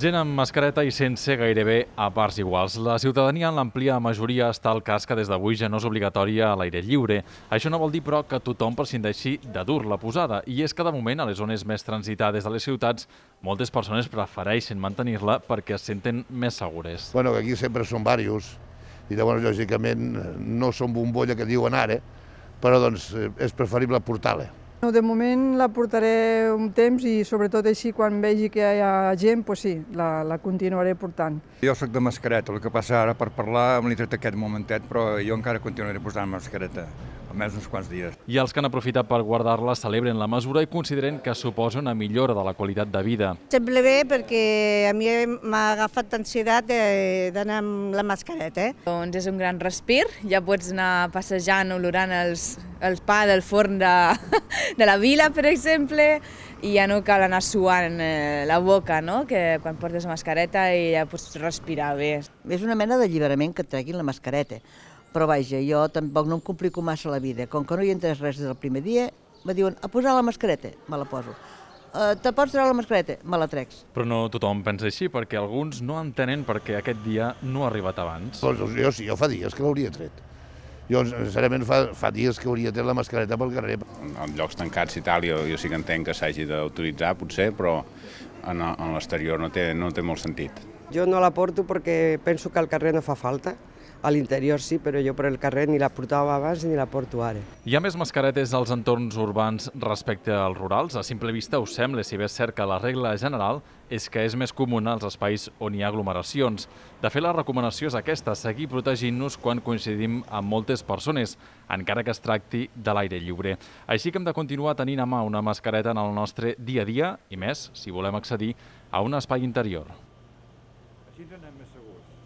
Gent amb mascareta i sense gairebé a parts iguals. La ciutadania en l'àmplia majoria està al cas que des d'avui ja no és obligatòria a l'aire lliure. Això no vol dir, però, que tothom prescindeixi de dur la posada. I és que, de moment, a les zones més transitades de les ciutats, moltes persones prefereixen mantenir-la perquè es senten més segures. Bueno, que aquí sempre són varios, i llavors, lògicament, no són bombolla que diuen ara, però doncs és preferible portar-la. No, de moment la portaré un temps i sobretot així quan vegi que hi ha gent, pues sí, la, la continuaré portant. Jo sóc de mascareta, el que passa ara per parlar m'he tret aquest momentet, però jo encara continuaré posant mascareta, almenys uns quants dies. I els que han aprofitat per guardar-la celebren la mesura i consideren que suposa una millora de la qualitat de vida. Sempre bé perquè a mi m'ha agafat ansietat d'anar amb la mascareta. Eh? Doncs és un gran respir, ja pots anar passejant olorant els, el pa del forn de, de la vila, per exemple, i ja no cal anar suant eh, la boca, no? que quan portes mascareta i ja pots respirar bé. És una mena d'alliberament que et treguin la mascareta, però vaja, jo tampoc no em complico massa la vida. Com que no hi entres res des del primer dia, me diuen a posar la mascareta, me la poso. Uh, te pots treure la mascareta? Me la trecs. Però no tothom pensa així, perquè alguns no entenen perquè aquest dia no ha arribat abans. Doncs jo sí, jo fa dies que l'hauria tret. Jo, sincerament, fa, fa dies que hauria tret la mascareta pel carrer. En llocs tancats i tal, jo, jo sí que entenc que s'hagi d'autoritzar, potser, però en, en l'exterior no, té, no té molt sentit. Jo no la porto perquè penso que al carrer no fa falta. A l'interior sí, però jo per el carrer ni la portava abans ni la porto ara. Hi ha més mascaretes als entorns urbans respecte als rurals? A simple vista us sembla, si bé és cert que la regla general és que és més comuna als espais on hi ha aglomeracions. De fet, la recomanació és aquesta, seguir protegint-nos quan coincidim amb moltes persones, encara que es tracti de l'aire lliure. Així que hem de continuar tenint a mà una mascareta en el nostre dia a dia, i més si volem accedir a un espai interior. Així ens anem més segurs.